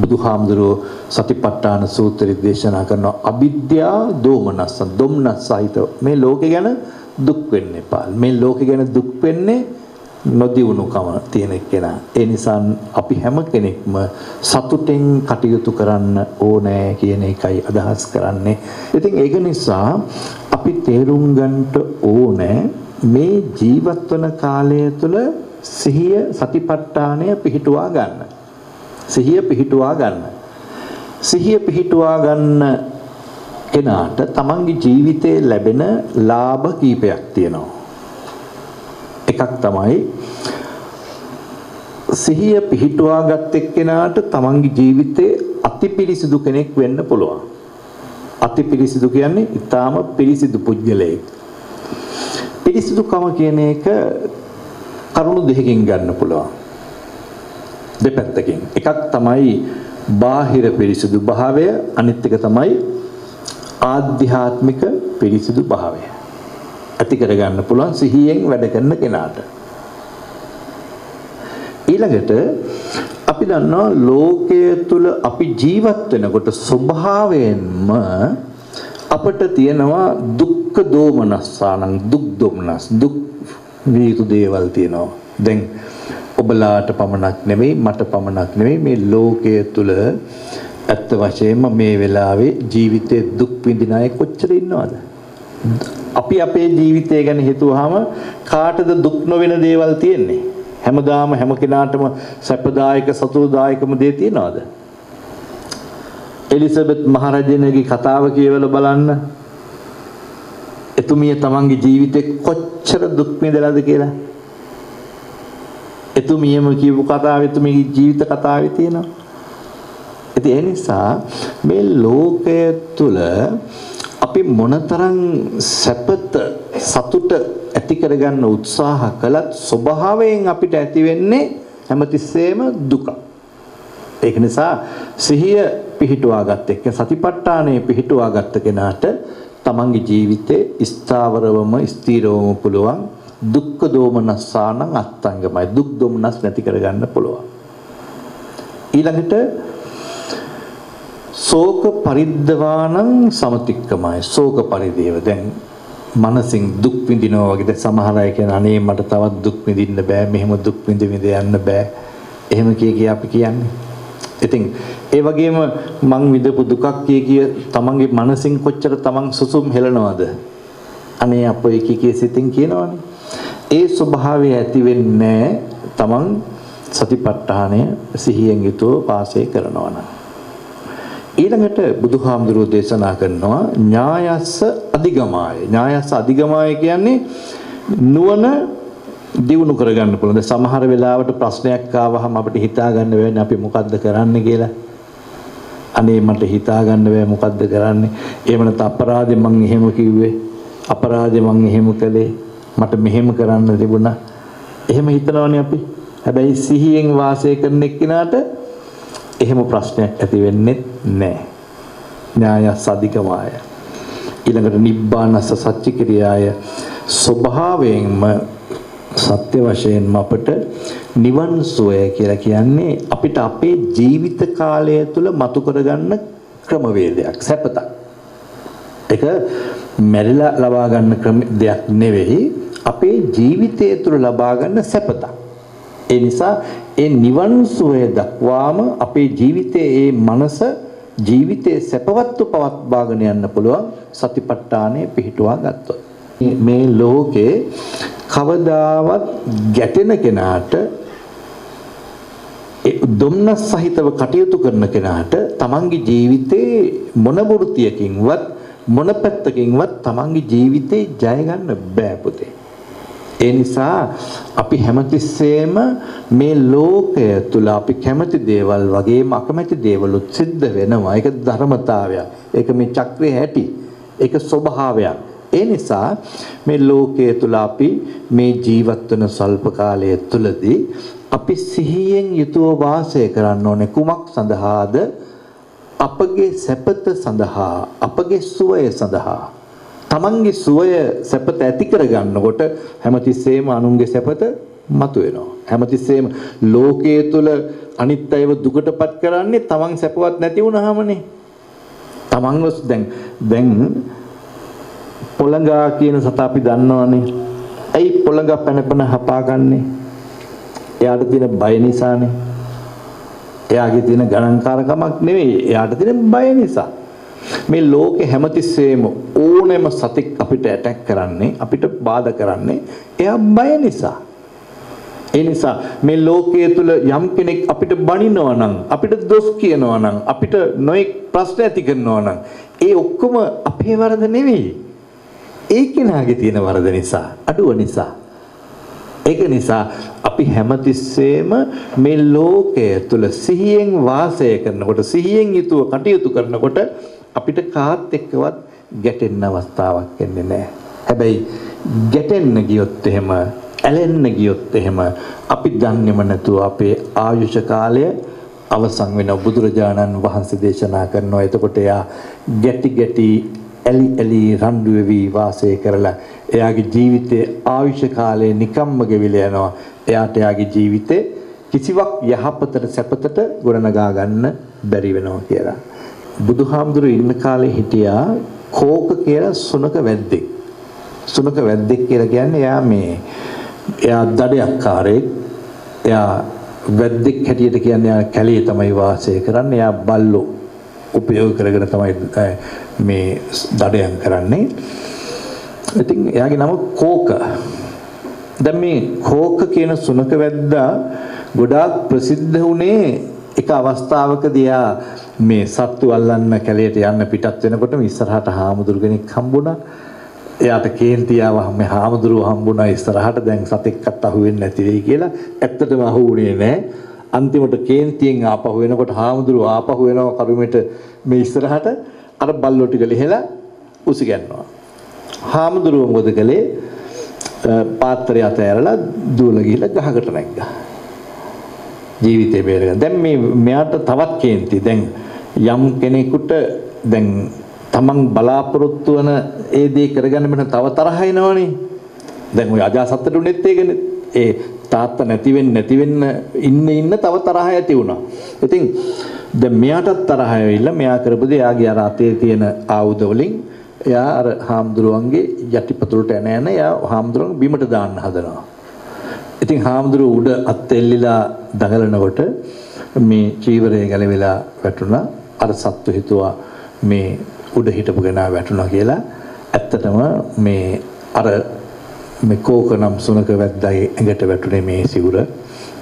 බුදුහාමුදුරුවෝ සතිපට්ඨාන සූත්‍රය දේශනා කරන අවිද්‍යා දෝමනස්ස දුම්නස් සහිත මේ ලෝකේ ගැන දුක් වෙන්න එපා. මේ ලෝකේ ගැන දුක් වෙන්නේ නොදියුණුකම තියෙන කෙනා. ඒ නිසා අපි හැම කෙනෙක්ම සතුටෙන් කටයුතු කරන්න ඕනෑ කියන එකයි අදහස් කරන්නේ. ඉතින් ඒක නිසා අපි තේරුම් ගන්නට ඕනෑ මේ ජීවත් වන කාලය තුළ සිහිය සතිපට්ඨානය පිහිටුවා ගන්න. සිහිය පිහිටුවා ගන්න. සිහිය පිහිටුවා ගන්න කෙනාට තමන්ගේ ජීවිතේ ලැබෙන ලාභ කීපයක් තියෙනවා. එකක් තමයි සිහිය පිහිටුවාගත් එක්කෙනාට තමන්ගේ ජීවිතේ අතිපිරිසිදු කෙනෙක් වෙන්න පුළුවන්. අතිපිරිසිදු කියන්නේ ඊටාම පිරිසිදු පුජ්‍යලයක්. පිරිසිදුකම කියන එක කරුණු දෙකකින් ගන්න පුළුවන්. දෙපැත්තකින්. එකක් තමයි බාහිර පිරිසිදු භාවය අනිත් එක තමයි ආධ්‍යාත්මික පිරිසිදු භාවය. ඇති කරගන්න පුළුවන් සිහියෙන් වැඩ කරන කෙනාට. ඊළඟට අපි දන්නවා ලෝකයේ තුල අපි ජීවත් වෙනකොට ස්වභාවයෙන්ම අපට තියෙනවා දුක්ඛ දෝමනස්සානං දුක් දොම්නස් දුක් වියුතු දේවල් තියෙනවා. දැන් ඔබලාට පමණක් නෙමෙයි මට පමණක් නෙමෙයි මේ ලෝකයේ තුල ඇත්ත වශයෙන්ම මේ වෙලාවේ ජීවිතේ දුක් විඳින අය කොච්චර ඉන්නවද? අපි අපේ ජීවිතය ගැන හිතුවාම කාටද දුක් නොවන දේවල් තියෙන්නේ? හැමදාම හැම කෙනාටම සැපදායක සතුටුදායකම දේ තියනවද? එලිසබෙත් මහරජනගේ කතාව කියවලා බලන්න. එතුමිය තමන්ගේ ජීවිතේ කොච්චර දුක් විඳලාද කියලා. එතුමියම කියපු කතාව එතුමියගේ ජීවිත කතාවේ තියෙනවා. ඉතින් ඒ නිසා මේ ලෝකය තුල අපි මොනතරම් සැපත සතුට ඇති කරගන්න උත්සාහ කළත් ස්වභාවයෙන් අපිට ඇති වෙන්නේ හැමතිස්සෙම දුක. ඒක නිසා සිහිය පිහිටුවාගත් එක්ක සතිපට්ඨානය පිහිටුවාගත්ත කෙනාට තමන්ගේ ජීවිතේ ස්ථාවරවම ස්ථීරවම පුළුවන් දුක්ඛ දෝමනස්සානං අත්ංගමයි දුක් දොමනස් නැති කරගන්න පුළුවන්. ඊළඟට ශෝක පරිද්දවානං සමතික්කමයි. ශෝක පරිදේව. දැන් මනසින් දුක් විඳිනවා වගේ. දැන් සමහර අය කියන අනේ මට තවත් දුක් විඳින්න බෑ. මෙහෙම දුක් විඳ විඳ යන්න බෑ. එහෙම කිය කිය අපි කියන්නේ. ඉතින් ඒ වගේම මං විඳපු දුකක් කිය කිය තමන්ගේ මනසින් කොච්චර තමන් සුසුම් හෙලනවද අනේ අපෝ එක කිය සිතින් කියනවනේ. ඒ ස්වභාවය ඇති වෙන්නේ තමන් සතිපට්ඨානය සිහියෙන් යුතුව වාසය කරනවා නම්. ඊළඟට බුදුහාමුදුරුවෝ දේශනා කරනවා ඥායස්ස අධිගමාය. ඥායස්ස අධිගමාය කියන්නේ නුවණ දියුණු කරගන්න පුළුවන්. දැන් සමහර වෙලාවට ප්‍රශ්නයක් ආවහම අපිට හිතා ගන්න වෙන්නේ අපි මොකද්ද කරන්න කියලා. අනේ මට හිතා ගන්න බෑ මොකද්ද කරන්නේ. එහෙම නැත්නම් අපරාධේ මං එහෙම කිව්වේ. අපරාධේ මං එහෙම කළේ. මට මෙහෙම කරන්න තිබුණා. එහෙම හිතනවනේ අපි. හැබැයි සිහියෙන් වාසය කරන එක්කිනාට එහෙම ප්‍රශ්නයක් ඇති වෙන්නේ නැහැ. ඥාය සදිකමාය. ඊළඟට නිබ්බානස සත්‍ය ක්‍රියාය ස්වභාවයෙන්ම සත්‍ය වශයෙන්ම අපට නිවන් සුවය කියලා කියන්නේ අපිට අපේ ජීවිත කාලය තුළ මතු කරගන්න ක්‍රමවේදයක් සැපතක්. ඒක මැරිලා ලබා ගන්න දෙයක් නෙවෙයි අපේ ජීවිතය තුළ ලබා ගන්න සැපතක්. ඒ නිසා ඒ නිවන් සුවය දක්වාම අපේ ජීවිතයේ ඒ මනස ජීවිතයේ සැපවත්ව පවත්වාගෙන යන්න පුළුවන් සතිපට්ඨානය පිහිටුවා ගත්තොත්. මේ ලෝකේ කවදාවත් ගැටෙන කෙනාට දුම්නස් සහිතව කටයුතු කරන කෙනාට තමන්ගේ ජීවිතේ මොන වෘත්තියකින්වත් මොන පැත්තකින්වත් තමන්ගේ ජීවිතේ ජය ගන්න බෑ පුතේ. ඒ නිසා අපි හැමතිස්සෙම මේ ලෝකය තුල අපි කැමති දේවල් වගේම අකමැති දේවලුත් සිද්ධ වෙනවා. ඒක ධර්මතාවයක්. ඒක මේ චක්‍රයේ හැටි. ඒක ස්වභාවයක්. ඒ නිසා මේ ලෝකයේ තුල අපි මේ ජීවත් වෙන සල්ප කාලය තුලදී අපි සිහියෙන් යුතුව වාසය කරන්න ඕනේ කුමක් සඳහාද අපගේ සැපත සඳහා අපගේ සුවය සඳහා තමන්ගේ සුවය සැපත ඇති කරගන්නකොට හැමතිස්සෙම අනුන්ගේ සැපත මතුවෙනවා. හැමතිස්සෙම ලෝකයේ තුල අනිත් අයව දුකටපත් කරන්නේ තමන් සැපවත් නැති වුනහමනේ. තමන්ව දැන් දැන් පොළඟා කියන සතා අපි දන්නවනේ. ඇයි පොළඟා පැන පැන හපාගන්නේ? එයාට තියෙන බය නිසානේ. එයාගේ තියෙන ගණන්කාරකමක් නෙවෙයි. එයාට තියෙන බය නිසා. මේ ලෝකේ හැමතිස්සෙම ඕනෑම සතෙක් අපිට ඇටැක් කරන්නේ අපිට බාධා කරන්නේ එයා බය නිසා. ඒ නිසා මේ ලෝකයේ තුල යම් කෙනෙක් අපිට බනිනවා නම් අපිට දොස් කියනවා නම් අපිට නොඑක් ප්‍රශ්න ඇති කරනවා නම් ඒ ඔක්කොම අපේ වරද නෙවෙයි. ඒ කෙනාගේ තියෙන වරද නිසා, අඩුව නිසා. ඒක නිසා අපි හැමතිස්සෙම මේ ලෝකය තුල සිහියෙන් වාසය කරනකොට සිහියෙන් යුතුව කටයුතු කරනකොට අපිට කාත් එක්කවත් ගැටෙන්න අවස්ථාවක් එන්නේ නැහැ. හැබැයි ගැටෙන්න ගියොත් එහෙම ඇලෙන්න ගියොත් එහෙම අපි දන්නේම නැතුව අපේ ආයුෂ කාලය අවසන් වෙන බුදුරජාණන් වහන්සේ දේශනා කරනවා. එතකොට එයා ගැටි ගැටි ඇලි ඇලි රණ්ඩු වෙවි වාසය කරලා එයාගේ ජීවිතයේ ආයුෂ කාලය නිකම්ම ගෙවිලා යනවා. එයාට එයාගේ ජීවිතේ කිසිවක් යහපතට සැපතට ගොඩනගා ගන්න බැරි වෙනවා කියලා. බුදුහාමුදුරු ඉන්න කාලේ හිටියා කෝක කියලා සුනක වැද්දෙක්. සුනක වැද්දෙක් කියලා කියන්නේ එයා මේ එයා දඩයක්කාරයෙක්. එයා වැද්දෙක් හැටියට කියන්නේ එයා කැලේ තමයි වාසය කරන්නේ. එයා බල්ලෝ උපයෝග කරගෙන තමයි මේ දඩයන් කරන්නේ. ඉතින් එයාගේ නම කෝක. දැන් මේ කෝක කියන සුනක වැද්දා ගොඩාක් ප්‍රසිද්ධ වුණේ එක අවස්ථාවකදී එයා මේ සත්තු අල්ලන්න කැලේට යන්න පිටත් වෙනකොටම ඉස්සරහට හාමුදුරු කෙනෙක් හම්බුණා. එයාට කේන්ති ආවම මේ හාමුදුරුව හම්බුණා ඉස්සරහට දැන් සතෙක්වත් අහුවෙන්නේ නැති වෙයි කියලා. ඇත්තටම අහුුනේ නැහැ. අන්තිමට කේන්තියෙන් ආපහු වෙනකොට හාමුදුරුව ආපහු වෙනවා කරුමෙට මේ ඉස්සරහට අර බල්ලෝ ටික ලිහලා උසි ගන්නවා. හාමුදුරුව මොකද කළේ? පාත්‍රය අතෑරලා දුවලා ගිහලා ගහකට නැග්ගා. ජීවිතේ බේරගන්න. දැන් මේ මෙයාට තවත් කේන්ති. දැන් යම් කෙනෙකුට දැන් තමන් බලාපොරොත්තු වන ඒ දේ කරගන්න බෑ තව තරහ එනවනේ. දැන් ওই අජාසත්තට උනේත් ඒකනේ. ඒ තාත්තා නැති වෙන්න නැති වෙන්න ඉන්න ඉන්න තව තරහ ඇති වුණා. ඉතින් දැන් මෙයාටත් තරහ ඇවිල්ලා මෙයා කරපු දේ එයාගේ අර අතේ තියෙන ආයුධ වලින් එයා අර හාමුදුරුවන්ගේ යටිපතුලට එන එන එයා හාමුදුරුවන් බිමට දාන්න හදනවා. ඉතින් හාමුදුරුව උඩ අත්ෙල්ලිලා දඟලනකොට මේ චීවරය ගැලවිලා වැටුණා. අර සත්තු හිතුවා මේ උඩ හිටපු කෙනා වැටුණා කියලා. ඇත්තටම මේ අර මේ කෝක නම් සුනක වැද්දාගේ ඇඟට වැටුනේ මේ සිවුර.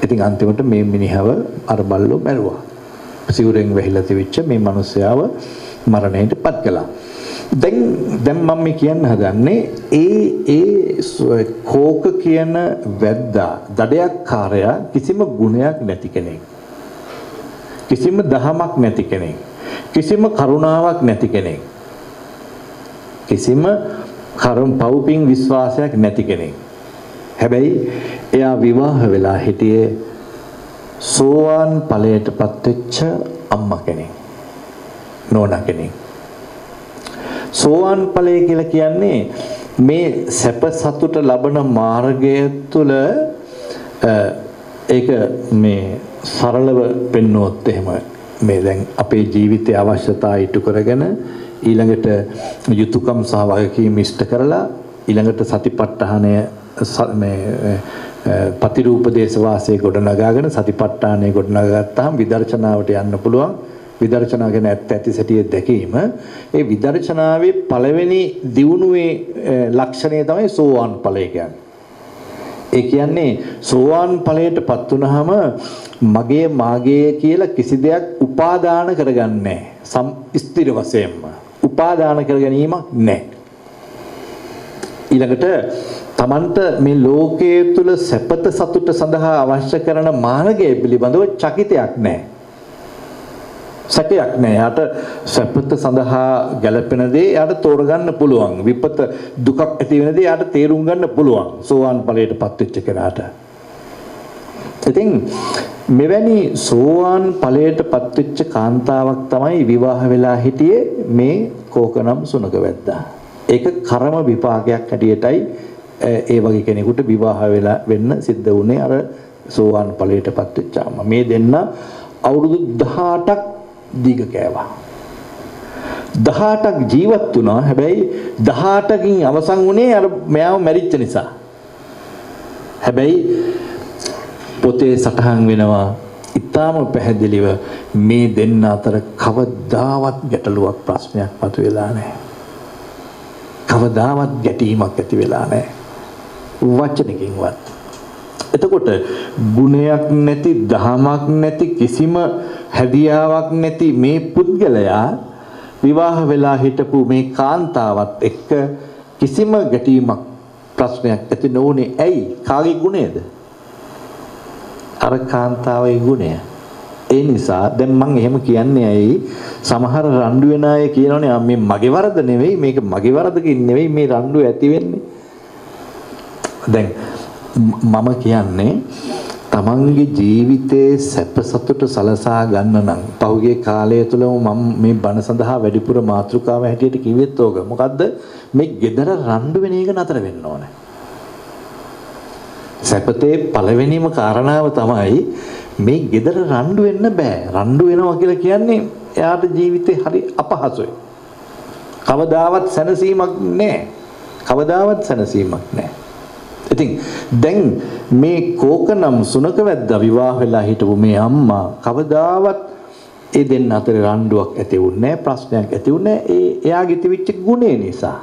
ඉතින් අන්තිමට මේ මිනිහව අර බල්ලෝ මැරුවා. සිවුරෙන් වැහිලා තිබිච්ච මේ මිනිස්යාව මරණයට පත් කළා. දැන් දැන් මම මේ කියන්න හදන්නේ ඒ ඒ කෝක කියන වැද්දා දඩයක්කාරයා කිසිම ගුණයක් නැති කෙනෙක්. කිසිම දහමක් නැති කෙනෙක්. කිසිම කරුණාවක් නැති කෙනෙක්. කිසිම කරුණ පවුපින් විශ්වාසයක් නැති කෙනෙක්. හැබැයි එයා විවාහ වෙලා හිටියේ සෝවාන් ඵලයටපත් වෙච්ච අම්මා කෙනෙක්. නෝනා කෙනෙක්. සෝවාන් ඵලය කියලා කියන්නේ මේ සැප සතුට ලබන මාර්ගය තුළ ඒක මේ සරලව පෙන්වුවොත් එහෙම මේ දැන් අපේ ජීවිතයේ අවශ්‍යතා ඉටු කරගෙන ඊළඟට යුතුයකම් සහ වගකීම් ඉෂ්ට කරලා ඊළඟට සතිපට්ඨානය මේ පතිරූප දේශ වාසයේ ගොඩනගාගෙන සතිපට්ඨානය ගොඩනගාගත්තාම විදර්ශනාවට යන්න පුළුවන්. විදර්ශනා ගැන ඇත්ත ඇති සැටිය දැකීම ඒ විදර්ශනාවේ පළවෙනි දියුණුවේ ලක්ෂණය තමයි සෝවාන් ඵලය කියන්නේ. ඒ කියන්නේ සෝවාන් ඵලයටපත් වුනහම මගේ මාගේ කියලා කිසි දෙයක් උපාදාන කරගන්නේ සම් ස්ථිර වශයෙන්ම. උපාදාන කර ගැනීමක් නැහැ. ඊළඟට තමන්ට මේ ලෝකයේ තුල සැපත සතුට සඳහා අවශ්‍ය කරන මාර්ගය පිළිබඳව චකිතයක් නැහැ. සැකයක් නෑ. යාට සැපත සඳහා ගැළපෙන දේ යාට තෝරගන්න පුළුවන්. විපත දුකක් ඇති වෙන දේ යාට තේරුම් ගන්න පුළුවන්. සෝවාන් ඵලයටපත් වෙච්ච කෙනාට. ඉතින් මෙවැනි සෝවාන් ඵලයටපත් වෙච්ච කාන්තාවක් තමයි විවාහ වෙලා හිටියේ මේ කෝකනම් සුනක වැද්දා. ඒක කර්ම විපාකයක් හැටියටයි ඒ වගේ කෙනෙකුට විවාහ වෙලා වෙන්න සිද්ධ වුණේ අර සෝවාන් ඵලයටපත් වෙච්චාම. මේ දෙන්න අවුරුදු 18ක් දීග කෑවා. 18ක් ජීවත් වුණා. හැබැයි 18කින් අවසන් වුණේ අර මෙයාව මැරිච්ච නිසා. හැබැයි පොතේ සටහන් වෙනවා ඊටාම පැහැදිලිව මේ දෙන්න අතර කවදාවත් ගැටලුවක් ප්‍රශ්නයක් මතුවෙලා නැහැ. කවදාවත් ගැටීමක් ඇති වෙලා නැහැ. වචනකින්වත්. එතකොට ගුණයක් නැති දහමක් නැති කිසිම හැදියාවක් නැති මේ පුද්ගලයා විවාහ වෙලා හිටපු මේ කාන්තාවත් එක්ක කිසිම ගැටීමක් ප්‍රශ්නයක් ඇති නොවුනේ ඇයි? කාගේ ගුණයද? අර කාන්තාවේ ගුණය. ඒ නිසා දැන් මම එහෙම කියන්නේ ඇයි? සමහර රණ්ඩු වෙන අය කියනෝනේ මේ මගේ වරද නෙවෙයි මේක මගේ වරදකින් නෙවෙයි මේ රණ්ඩු ඇති වෙන්නේ. දැන් මම කියන්නේ තමන්ගේ ජීවිතයේ සැප සතුට සලසා ගන්න නම් පහුගිය කාලය තුළම මම මේ බණ සඳහා වැඩිපුර මාතෘකාව හැටියට කිව්වෙත් ඕක. මොකද්ද? මේ gedara රණ්ඩු වෙන එක නතර වෙන්න ඕනේ. සැපතේ පළවෙනිම කාරණාව තමයි මේ gedara රණ්ඩු වෙන්න බෑ. රණ්ඩු වෙනවා කියලා කියන්නේ එයාට ජීවිතේ හරි අපහසුයි. කවදාවත් සැනසීමක් නැහැ. කවදාවත් සැනසීමක් නැහැ. ඉතින් දැන් මේ කෝකනම් සුනක වැද්දා විවාහ වෙලා හිටපු මේ අම්මා කවදාවත් ඒ දෙන්න අතර රණ්ඩුවක් ඇති වුණේ ප්‍රශ්නයක් ඇති වුණේ ඒ එයාගේ තිබිච්ච ගුණේ නිසා.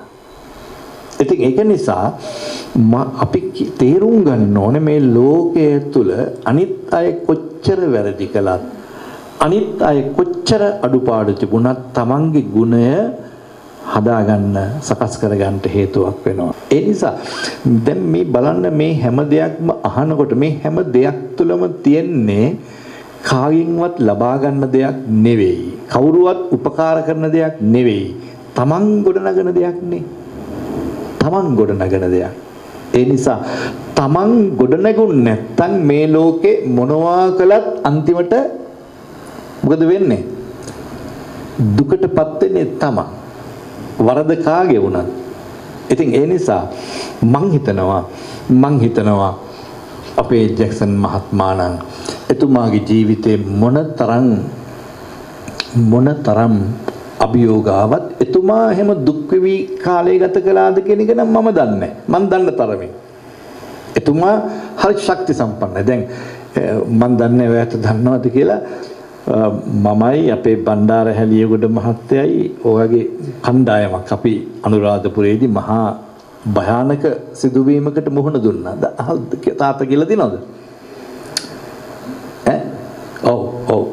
ඉතින් ඒක නිසා අපි තේරුම් ගන්න ඕනේ මේ ලෝකයේ තුල අනිත් අය කොච්චර වැරදි කළත් අනිත් අය කොච්චර අඩුපාඩු තිබුණත් Tamange ගුණය හදාගන්න සකස් කරගන්න හේතුවක් වෙනවා. ඒ නිසා දැන් මේ බලන්න මේ හැම දෙයක්ම අහනකොට මේ හැම දෙයක් තුළම තියෙන්නේ කායින්වත් ලබා ගන්න දෙයක් නෙවෙයි. කවුරුවත් උපකාර කරන දෙයක් නෙවෙයි. Taman ගොඩනගන දෙයක් නේ. Taman ගොඩනගන දෙයක්. ඒ නිසා Taman ගොඩනගුන් නැත්තම් මේ ලෝකේ මොනවා කළත් අන්තිමට මොකද වෙන්නේ? දුකටපත් වෙන්නේ Taman. වරද කාගේ වුණත්. ඉතින් ඒ නිසා මං හිතනවා මං හිතනවා අපේ ජැක්සන් මහත්මයා නම් එතුමාගේ ජීවිතේ මොනතරම් මොනතරම් අභියෝගාවත් එතුමා එහෙම දුක් වෙවි කාලය ගත කළාද කියන එක නම් මම දන්නේ මම දන්න තරමින් එතුමා හරි ශක්ති සම්පන්නයි දැන් මම දන්නේ ඔයාට දන්නවද කියලා මමයි අපේ බණ්ඩාර හැලියගොඩ මහත්තයයි ඔයගේ කණ්ඩායමක් අපි අනුරාධපුරයේදී මහා භයානක සිදුවීමකට මුහුණ දුන්නා. තාත්තා කියලා දිනවද? ඈ? ඔව් ඔව්.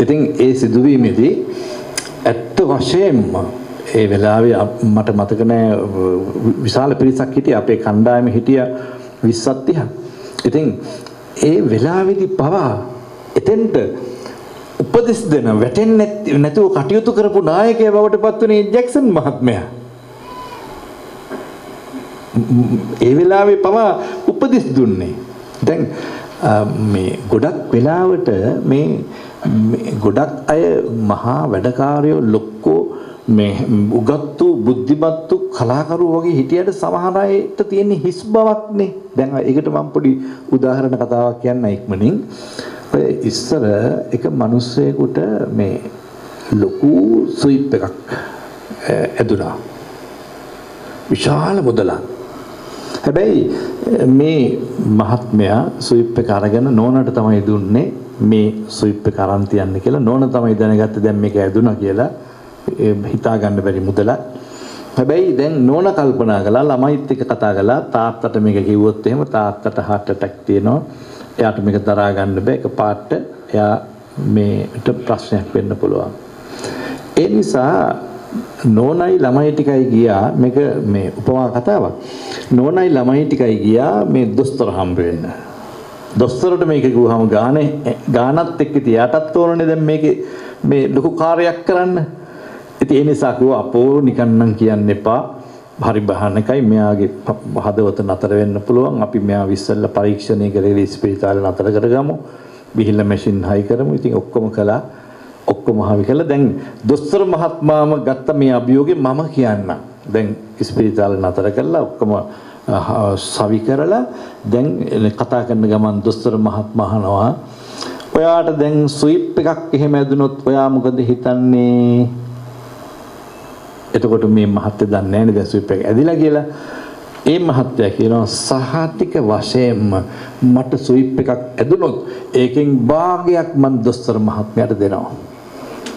ඉතින් ඒ සිදුවීමේදී ඇත්ත වශයෙන්ම ඒ වෙලාවේ මට මතක නෑ විශාල පිරිසක් හිටියා අපේ කණ්ඩායමේ හිටියා 20ක් 30ක්. ඉතින් ඒ වෙලාවේදී පවා එතෙන්ට උපදෙස් දෙන වැටෙන්නේ නැතුව කටයුතු කරපු නායකයා බවට පත් වුණේ ජැක්සන් මහත්මයා. ඒ වෙලාවේ පවා උපදෙස් දුන්නේ. දැන් මේ ගොඩක් වෙලාවට මේ ගොඩක් අය මහා වැඩකාරයෝ ලොක්කෝ මේ උගත්තු බුද්ධිමත්තු කලාකරුවෝ වගේ හිටියට සමහර අයට තියෙන හිස් බවක්නේ. දැන් ඒකට මම පොඩි උදාහරණ කතාවක් කියන්න ඉක්මනින්. ඔය ඉස්සර එක මිනිස්සෙකුට මේ ලොකු ස්විප් එකක් ඇදුනා. විශාල මුදලක්. හැබැයි මේ මහත්මයා ස්විප් එක අරගෙන නෝනට තමයි දුන්නේ මේ ස්විප් එක අරන් තියන්න කියලා. නෝන තමයි දැනගත්තේ දැන් මේක ඇදුනා කියලා. හිතා ගන්න බැරි මුදලක්. හැබැයි දැන් නෝන කල්පනා කළා ළමයිත් එක්ක කතා කළා තාත්තට මේක කිව්වොත් එහෙම තාත්තට heart attack තියෙනවා. එයාට මේක දරා ගන්න බෑ එක පාට එයා මේට ප්‍රශ්නයක් වෙන්න පුළුවන්. ඒ නිසා නෝනයි ළමයි ටිකයි ගියා මේක මේ උපමා කතාවක්. නෝනයි ළමයි ටිකයි ගියා මේ දොස්තර හම්බ වෙන්න. දොස්තරට මේක කිව්වහම ගානේ ගානත් එක්ක තියාටත් ඕනනේ දැන් මේකේ මේ ලොකු කාර්යයක් කරන්න. ඉතින් ඒ නිසා කිව්වා අපෝ නිකන් නම් කියන්න එපා. හරි භයානකයි මෙයාගේ හදවත නතර වෙන්න පුළුවන්. අපි මෙයා විශ්සල්ල පරීක්ෂණය කරලා ස්පිරිතාලේ නතර කරගමු. බිහිල්ල මැෂින් හයි කරමු. ඉතින් ඔක්කොම කළා. ඔක්කොම හවි කළා. දැන් දොස්තර මහත්මාම ගත්ත මේ අභියෝගේ මම කියන්න. දැන් ස්පිරිතාලේ නතර කළා. ඔක්කොම සවි කරලා දැන් කතා කරන ගමන් දොස්තර මහත්මයා අහනවා. ඔයාට දැන් ස්විප් එකක් එහෙම ඇදුනොත් ඔයා මොකද හිතන්නේ? එතකොට මේ මහත්ය දන්නේ නැහැ නේද ස්විප් එක ඇදිලා කියලා. ඒ මහත්ය කියනවා සහතික වශයෙන්ම මට ස්විප් එකක් ඇදුනොත් ඒකෙන් භාගයක් මන් දොස්තර මහත්මයාට දෙනවා.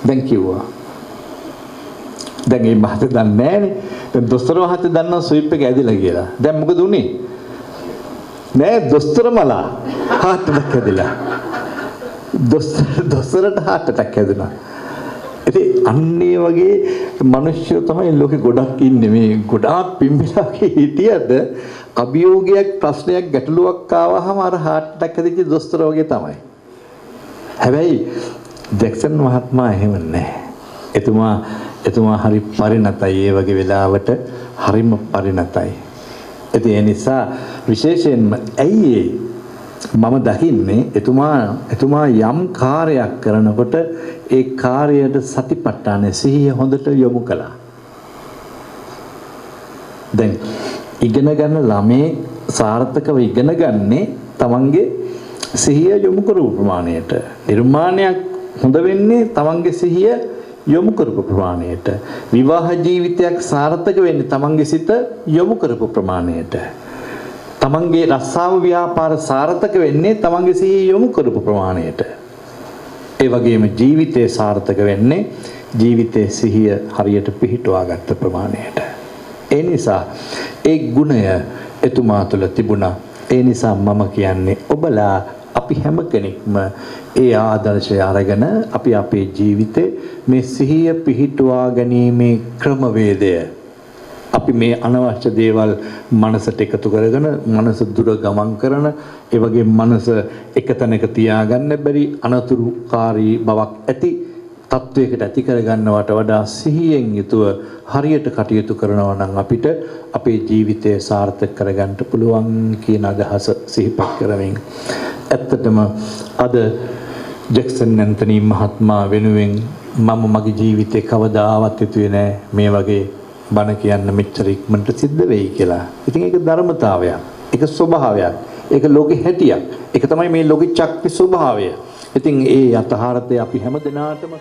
දැන් කිව්වා. දැන් මේ මහත්ය දන්නේ නැහනේ. දැන් දොස්තර මහත්ය දන්නවා ස්විප් එක ඇදිලා කියලා. දැන් මොකද උනේ? නෑ දොස්තර මලා හાર્ට් එකක් හැදිලා. දොස්තර දොස්තරට හાર્ට් එකක් හැදුනා. ඉතින් අන්න ඒ වගේ මිනිස්සු තමයි ලෝකෙ ගොඩක් ඉන්නේ මේ ගොඩාක් පිම්බිලා හිටියද අභියෝගයක් ප්‍රශ්නයක් ගැටලුවක් ආවහම අර හાર્ට් එකක් හැදිච්ච දොස්තර වගේ තමයි. හැබැයි ජැක්සන් මහත්මයා එහෙම නැහැ. එතුමා එතුමා හරි පරිණතයි ඒ වගේ වෙලාවට හරිම පරිණතයි. ඉතින් ඒ නිසා විශේෂයෙන්ම ඇයි මම දකින්නේ එතුමා එතුමා යම් කාර්යයක් කරනකොට ඒ කාර්යයට සතිපට්ඨාන සිහිය හොඳට යොමු කළා. දැන් ඉගෙන ගන්න ළමේ සාර්ථකව ඉගෙන ගන්නේ තමන්ගේ සිහිය යොමු කරපු ප්‍රමාණයට. නිර්මාණයක් හොඳ වෙන්නේ තමන්ගේ සිහිය යොමු කරපු ප්‍රමාණයට. විවාහ ජීවිතයක් සාර්ථක වෙන්නේ තමන්ගේ සිත යොමු කරපු ප්‍රමාණයට. තමන්ගේ රස්සාව ව්‍යාපාර සාර්ථක වෙන්නේ තමන්ගේ සිහිය යොමු කරපු ප්‍රමාණයට. ඒ වගේම ජීවිතේ සාර්ථක වෙන්නේ ජීවිතේ සිහිය හරියට පිහිටුවා ගත්ත ප්‍රමාණයට. ඒ නිසා ඒ ගුණය එතුමා තුළ තිබුණා. ඒ නිසා මම කියන්නේ ඔබලා අපි හැම කෙනෙක්ම ඒ ආදර්ශය අරගෙන අපි අපේ ජීවිතේ මේ සිහිය පිහිටුවා ගැනීමේ ක්‍රමවේදය අපි මේ අනවශ්‍ය දේවල් මනසට එකතු කරගෙන මනස දුර ගමන් කරන ඒ වගේ මනස එක තැනක තියාගන්න බැරි අනතුරුකාරී බවක් ඇති තත්වයකට ඇති කරගන්නවට වඩා සිහියෙන් යුතුව හරියට කටයුතු කරනවා නම් අපිට අපේ ජීවිතය සාර්ථක කරගන්න පුළුවන් කියන අදහස සිහිපත් කරමින්. ඇත්තටම අද ජැක්සන් ඇන්තනී මහත්මයා වෙනුවෙන් මම මගේ ජීවිතේ කවදාවත් හිතුවේ නෑ. මේ වගේ බණ කියන්න මෙච්චර ඉක්මනට සිද්ධ වෙයි කියලා. ඉතින් ඒක ධර්මතාවයක්. ඒක ස්වභාවයක්. ඒක ලෝකෙ හැටියක්. ඒක තමයි මේ ලෝකෙ චක්ති ස්වභාවය. ඉතින් ඒ යථාර්ථය අපි හැම දිනාටම